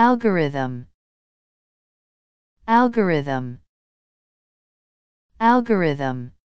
algorithm. Algorithm. Algorithm.